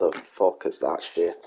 the fuck is that shit?